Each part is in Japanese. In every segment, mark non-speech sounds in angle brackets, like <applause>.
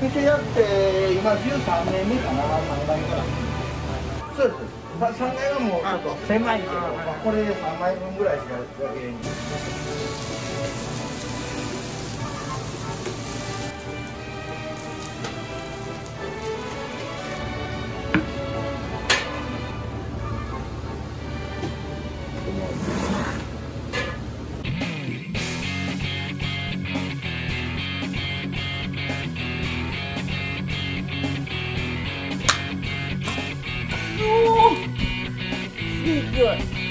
店やって今13年目かな3階から。そうです。まあ、3階はもうちょっと狭いけど、まあ、これで3枚分ぐらいしか焼けへんた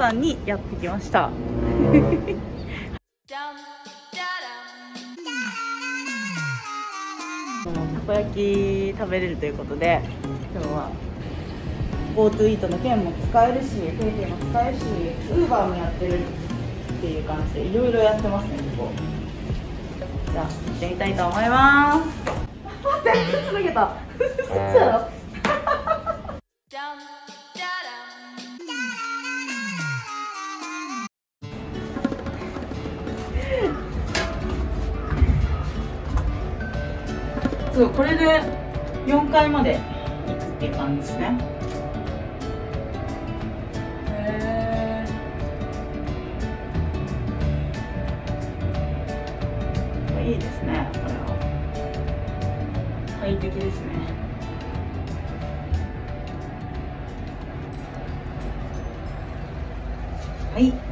さんにやってきました。たこ焼き食べれるということで今日は GoTo イートの券も使えるし PayPay も使えるし Uber もやってるっていう感じでいろいろやってますねここ。じゃあ行ってみたいと思います。待って靴脱げた。嘘やろそうこれで4階まで行くっていう感じですね。へえいいですねこれは。快適ですね。はい。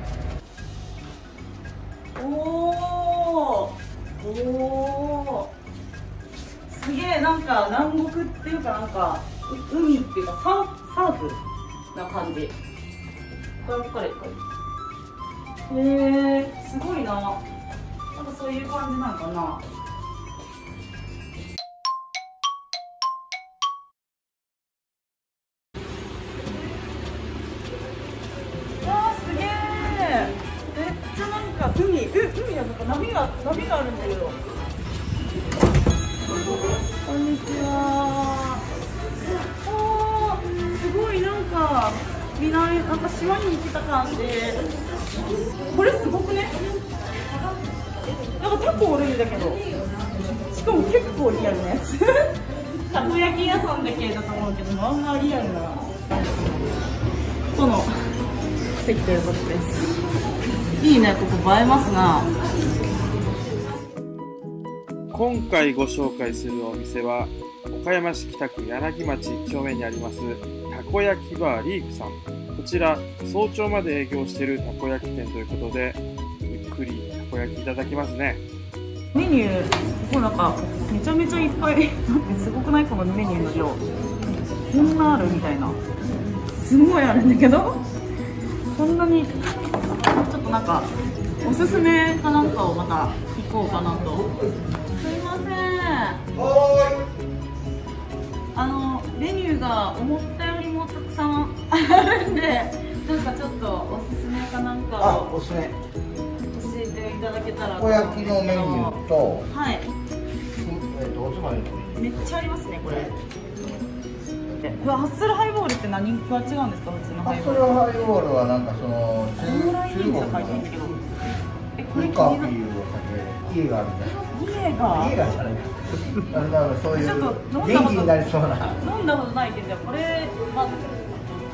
か海っていうかサーサーフな感じ。これこれこれへえすごいな。なんかそういう感じなのかな。わあすげえめっちゃなんか海。う海やなんか。波が波があるんだけど。こんにちは。南なんか島に来た感じ。これすごくね。なんかタコおるんだけど。しかも結構リアルなやつ。<laughs> たこ焼き屋さんだけだと思うけど、あんなリアルな。この席ということです。いいね、ここ映えますな。今回ご紹介するお店は岡山市北区柳町1丁目にありますたこ焼きバーリークさんこちら早朝まで営業しているたこ焼き店ということでゆっくりたこ焼きいただきますねメニュー、こうなんかめちゃめちゃいっぱい、待ってすごくない？このメニューの量。こんなあるみたいな。すごいあるんだけど、こんなに、ちょっとなんか、おすすめかなんかをまた行こうかなと。すいません。あの、メニューが思ったよりもたくさんあるんで、なんかちょっとおすすめかなんかあをおすすめ。教えていただけたらたこ焼きのメニューと、はい。めっちゃありますねこれ。でうわハッスルハイボールって何？が違うんですか？普通のハッスルハイボール。ハイボールはなんかその中中国のえこれ気ルカーになっていうお酒家があるみたいな。家が？家がじゃない。あれだから <laughs> そういうちょっと飲んだこと元気になりそうな。飲んだことないけどこれは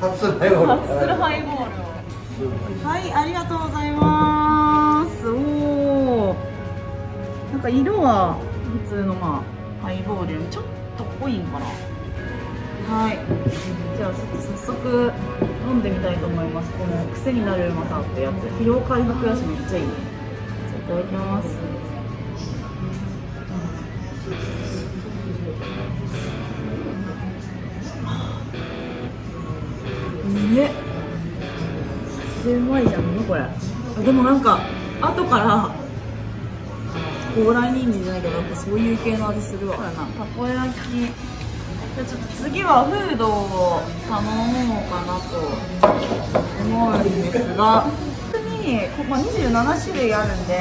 ハッスルハイボールハッスルハイボールを。はいありがとうございます。おおなんか色は普通のまあハイボールよりちょっと濃いんかな。はい。じゃあ早速飲んでみたいと思います。この癖になるうまさってやつ。疲労回復やしめっちゃいいいただきますうめっうまいじゃんねこれ。あでもなんか後から高麗人参じゃないけどやっぱそういう系の味するわ。たこ焼き。じゃあちょっと次はフードを頼もうかなと思うんですが。本当に、こまあ、27種類あるんで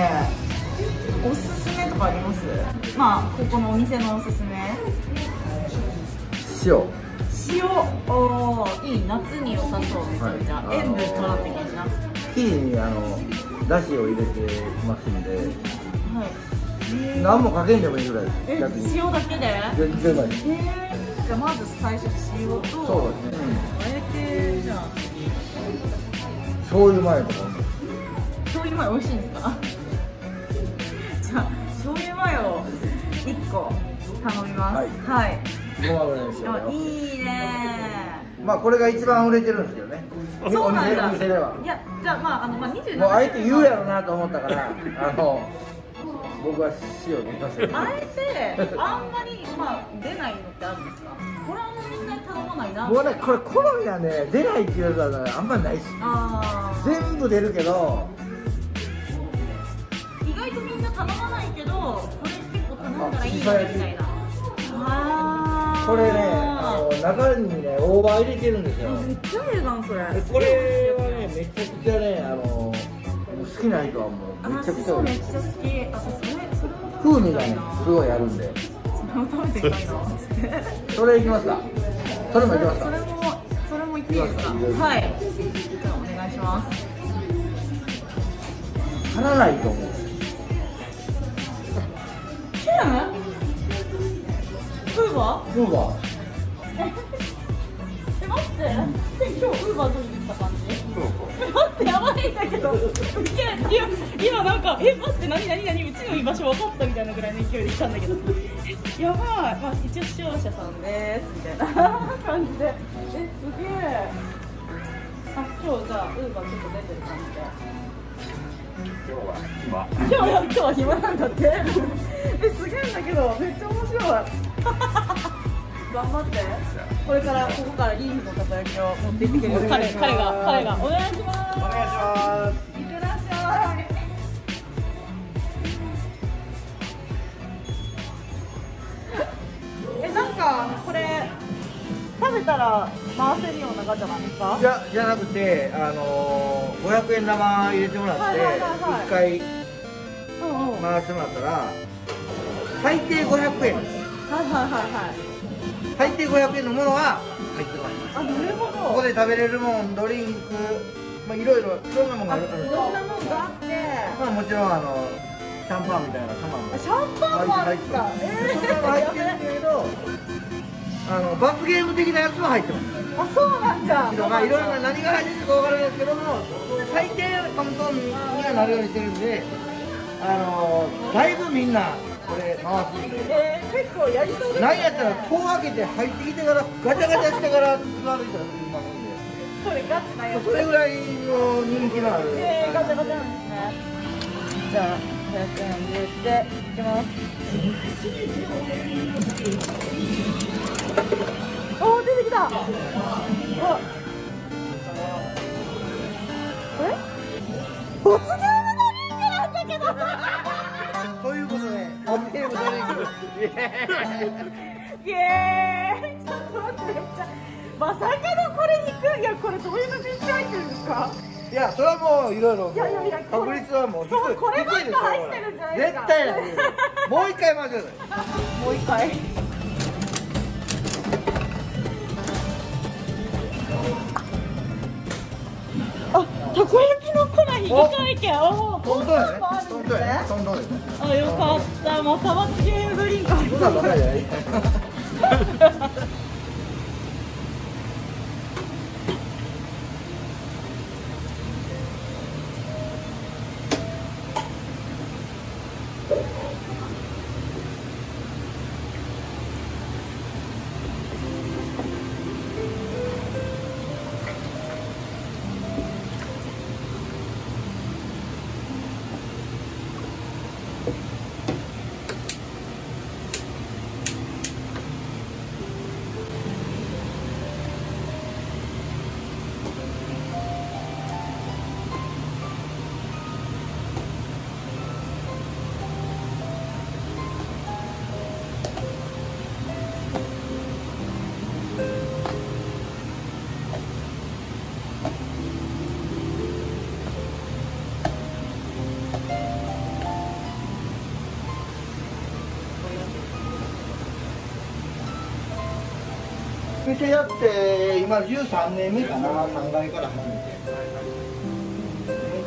おすすめとかあります？まあここのお店のおすすめ。塩塩。おーいい。夏に良さそうめちゃめちゃ、はい塩分取らなきゃいけないしな。は生地にあのだしを入れてますんで。い。何もかけんでもいいぐらい。え塩だけで？全然うまいじゃあまず最初塩と。そうですね、あえてじゃあ。醤油マヨとか。も醤油マヨ美味しいんですか？<laughs> じゃあ醤油マヨ1個頼みます。はい。はい、ごま油にしよ。うよあいいね。まあこれが一番売れてるんですけどね。そうなんだ。お店では。いやじゃあまああのまあ27もうあえて言うやろなと思ったからあの僕は塩でいかせて。あえてあんまりまあ出ないのってあるんですか？これあんまりみんなに頼まないな。もうねこれ好みがね出ないっていうのはねあんまりないし。全部出るけど。意外とみんな頼まないけどこれ結構頼んだらいいよみたいな。あーこれねあの中にね大葉入れてるんですよ。めっちゃええがんそれ。でこれはねめちゃくちゃねあの好きな人はもうめちゃくちゃめっちゃ好き。あそれそれも風味がねすごいあるんで。それいきますか？それもいきますか？それもそれもいっていいですか？いきます。はい。じゃあお願いします。足らないと思うーそうだえ待って。今日ウーバー取りに来た感じ？え待ってやばいんだけど。ケン今今なんかえ待って何何何？うちの居場所分かったみたいなぐらいの勢いで来たんだけど。えやばい、まあ、一応視聴者さんですみたいな感じで。えすげえ。あ今日じゃあウーバーちょっと出てる感じで。今日は今今日は今日は暇なんだって。えすげえんだけどめっちゃ面白い頑張って。これからここからリーフのたこ焼きを持って行ってくれる。彼彼が彼が。お願いします。お願い。しますいってらっしゃいえなんかこれ食べたら回せるようなガチャなんですか？じゃじゃなくてあのー、500円玉入れてもらってはいはい回回してもらったら最低500円。ですはい。はいはいはい。最低500円のものは入ってますあなるほどここで食べれるもんドリンクまあい。ろいろい。ろんなものがあるんですろんなもんがあってまあもちろんあのシャンパンみたい。なカマもシャンパンもあるんですか入ってえるそれは入ってるけどあの罰ゲーム的なやつは入ってますあそうなんだまあい。ろい。ろな何が入ってるかわからない。ですけども最低トントンにはなるようにしてるんであのだい。ぶみんなこれ回すんでえー、結構やりそうですね何やったら戸を開けて入って。きてからガチャガチャしてから歩いたら車なんでそれガチなやつそれぐらいの人気のあるえ？ー、ガチャガチャなんですねじゃあ500円入れていきますおー出てきたあえ没ゲ <laughs> イエーイ。ちょっと待って。めっちゃまさかのこれにくいやこれどういうの実際入ってるんですか？いやそれはもういろいろ。いやいやいや確率はもうそうこればっか低いですよ入ってるんじゃないですか。絶対ないもう一回回してください。<laughs> もう一回よかった。また罰ゲームドリンク入 <laughs> 店やって今13年目かな3階から始めて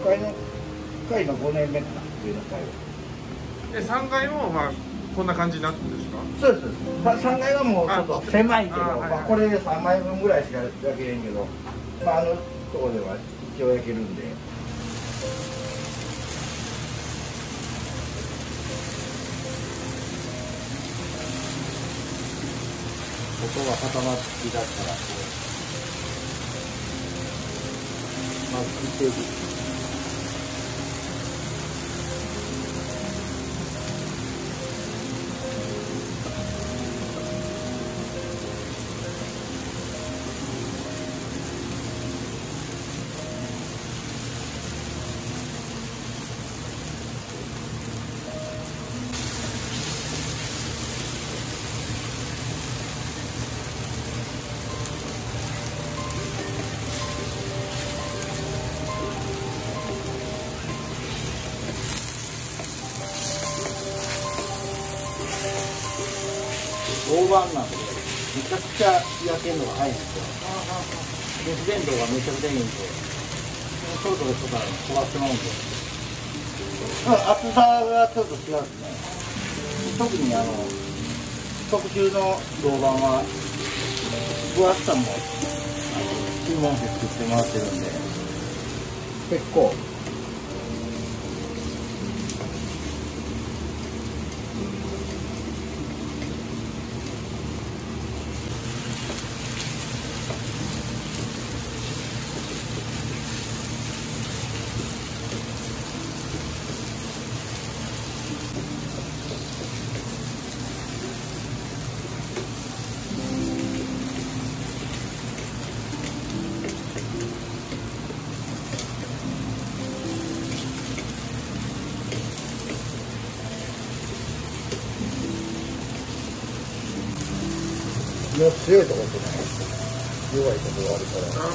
4階の階の5年目かな上の階はで3階もまあこんな感じになってるんですか？そうです。まあ3階はもうちょっと狭いけどまあ、これで3枚分ぐらいしか焼けへんけど、まあ、あのとこでは一応焼けるんで音が固まってきだったらこうまあ切っていく大判なんでめちゃくちゃ焼けるのが早いんですよ熱伝導がめちゃくちゃいいんでそろそろとか飛ばしてまうんで厚さがちょっと違うんですね特にあの特注の銅板は分厚さもあの注文して作ってもらってるんで結構の強いところとね弱いところがあるから、ね、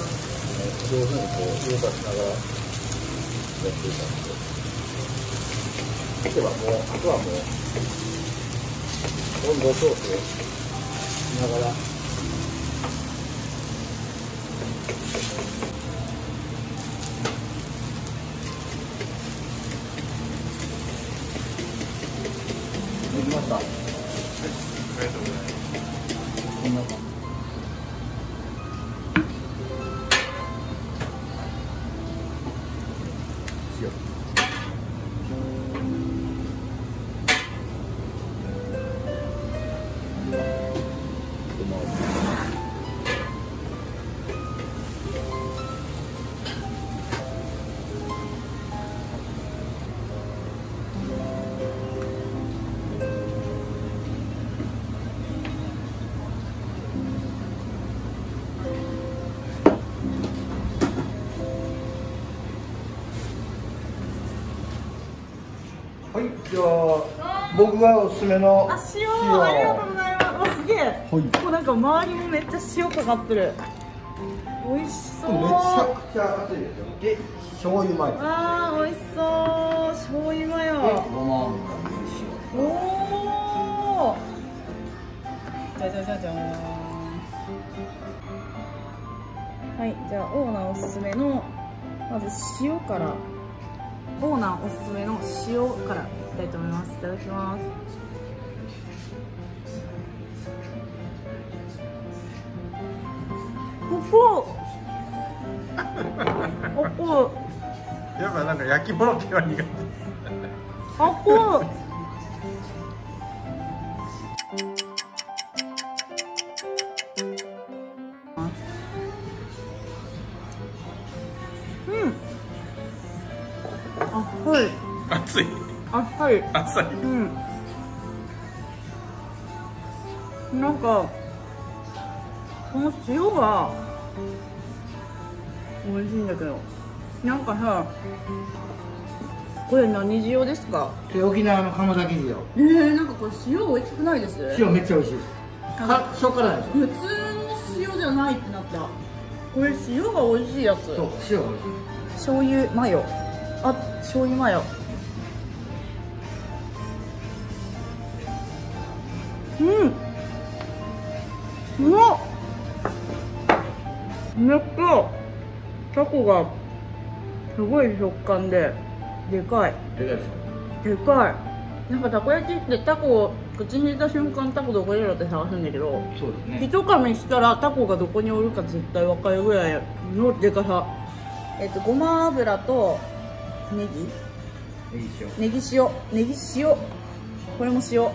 上手にこう動かしながらやっていたんであとはもうあとはもう温度調整しながら僕がおすすめのあ塩。ありがとうございます。わすげえ。はい。もうなんか周りもめっちゃ塩かかってる。美味しそう。めちゃくちゃ熱いですよ。で醤油マヨ。あー美味しそう。醤油マヨ。でごま油おおじゃじゃじゃじゃーん。はいじゃあオーナーおすすめのまず塩からオーナーおすすめの塩からいきたいと思います。いただきます。おっぽ <laughs> おっぽやっぱなんか焼き物系は苦手あっぽい。熱いうん。なんかこの塩が美味しいんだけど。なんかさこれ何塩ですか？で沖縄の釜炊き塩えー、なんかこれ塩美味しくないです。塩めっちゃ美味しい。か塩辛いでし普通の塩じゃないってなった。これ塩が美味しいやつ。ょそう塩美味しい。醤油マヨ。あ醤油マヨうん。うまっ。骨とタコがすごい食感ででかい。でかいでしでかい。なんかたこ焼きってタコを口に入れた瞬間タコどこにいるのって探すんだけどょそうですね。一噛みしたらタコがどこにおるか絶対分かるぐらいのでかさ。えっとごま油とネギ。いいでしょネギ塩。ネギ塩。これも塩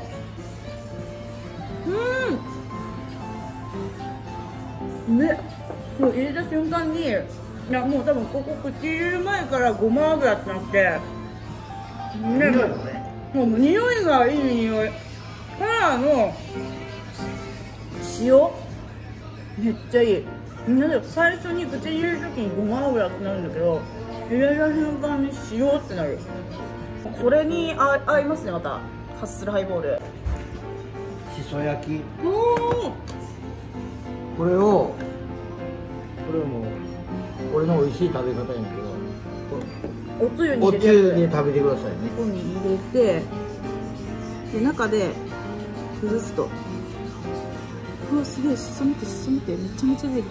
うん。ね。もう入れた瞬間にいやもう多分ここ口入れる前からごま油ってなって。ね。もう匂いがいい匂い。からの塩。めっちゃいい。最初に口に入れる時にごま油ってなるんだけど入れた瞬間に塩ってなる。これに合合いますねまた。ハッスルハイボール。しそ焼き。うん。これをこれも俺の美味しい食べ方やねんけど。おつゆにおつゆで食べてくださいね。ここに入れてで中で崩すと。うわすげえしそ見てしそ見てめちゃめちゃ出てる。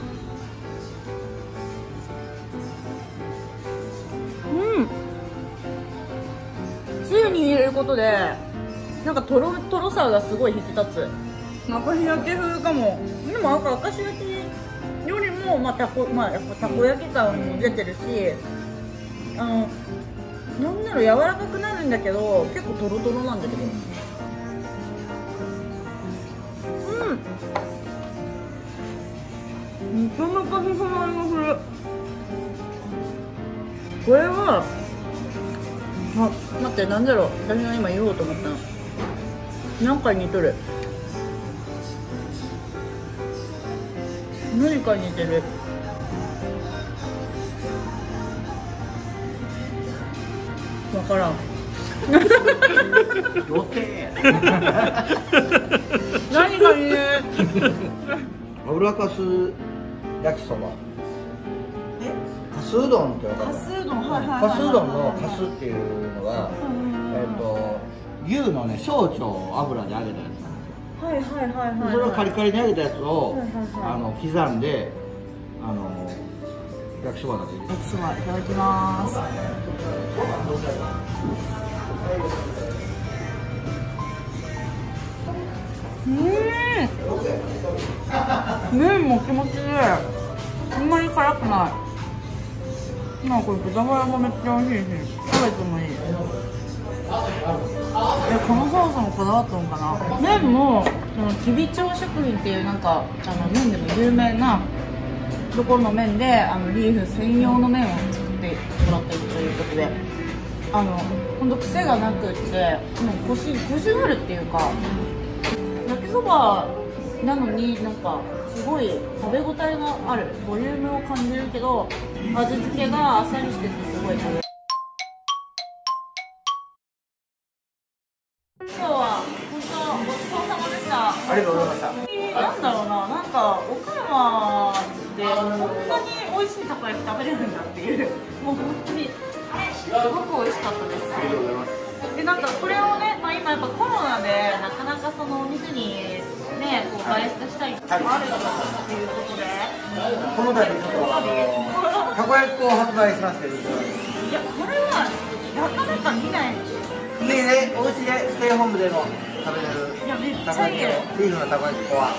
うん。つゆに入れることでなんかとろとろさがすごい引き立つ。明石焼き風かも。でもなんか明石焼きよりも、まあたこまあ、やっぱたこ焼き感も出てるしあのなんだろう柔らかくなるんだけど結構トロトロなんだけど。うん。めちゃめちゃしその味がするこれはあ待ってなんだろう。私が今言おうと思ったのなんかに似とる。何かに似てる。わからん。何かに似てる。油かす焼きそば。え？かすうどんってわかかるすうどんはいはいはいかすうどんのかすっていうのがえっと牛のね小腸を油で揚げたやつはいはいはいはいはい。それをカリカリに揚げたやつをはいはいはい。あの刻んであの焼きそばだけ焼きそばいただきます。うーん。麺も気持ちいい。あんまり辛くない。なんかこれ豚バラもめっちゃ美味しいしキャベツもいい。えこのソースもこだわったのかな？麺もきび町食品っていうなんかあの麺でも有名なところの麺であのリーフ専用の麺を作ってもらってるということで。あの本当癖がなくってもうコシコシがあるっていうか焼きそばなのになんかすごい食べ応えがある。ボリュームを感じるけど味付けがあっさりしててすごい食べごちそうさまでした。ありがとうございました。なんだろうな、なんか岡山でこんなに美味しいたこ焼き食べれるんだっていう、もう本当にすごく美味しかったです。ありがとうございますで、なんかこれをね、まあ、今やっぱコロナでなかなかそのお店にね、こう外出したりとかもあるっていうことで、この度ちょっとたこ焼き粉を発売しますねいや、これはなかなか見ない。でね。お家でステイホームでも食べれる。たこ焼きビーフのたこ焼き粉は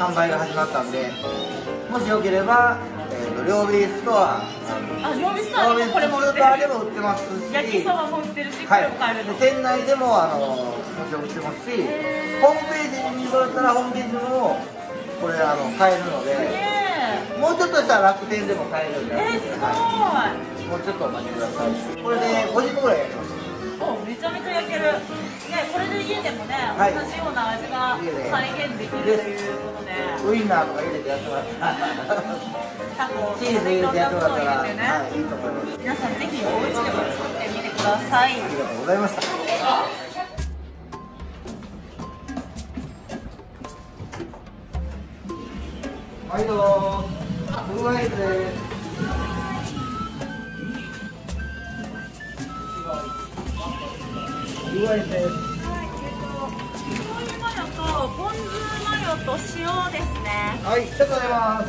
販売が始まったんでもしよければ、えー、と両ビーストア。あ、料理スターにもこれも売ってストアでる。も売ってますし。焼きそばも売ってるし、こはい。店内でもあのもちろん売ってますしホームページに見とったらホームページでもこれあの買えるのすで。もうちょっとしたら楽天でも買えるんで、えー、すごい。はい、もうちょっとお待ちください。これで50個ぐらい焼きますおめちゃめちゃ焼ける、ね、これで家でもね、はい。同じような味が再現できるということで。ウインナーとか入れてやってもらったらタコチーズ入れてやってもら。ったら、はい、いいと思います。皆さんぜひお家でも作ってみてください。ありがとうございました。はいどうもうまいですうまいですえポン酢マヨと塩ですね。はい、ありがとうございます。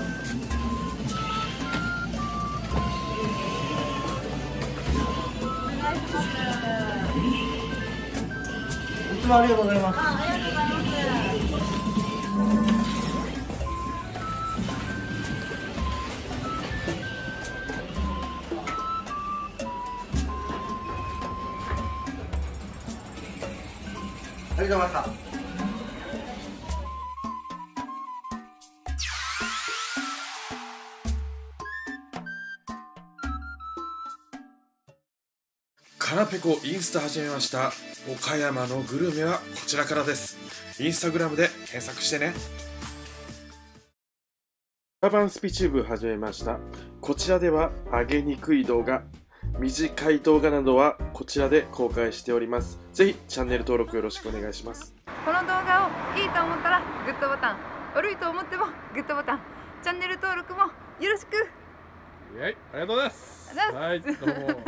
お願いします。いつもありがとうございます。あ、ありがとうございます。りがとうございました。カナペコインスタ始めました。岡山のグルメはこちらからです。インスタグラムで検索してね。アーバンスピチューブ始めました。こちらでは上げにくい動画短い動画などはこちらで公開しております。ぜひチャンネル登録よろしくお願いします。この動画をいいと思ったらグッドボタン。悪いと思ってもグッドボタン。チャンネル登録もよろしく。はい、ありがとうございます。ありがとうございます。はい、どうも。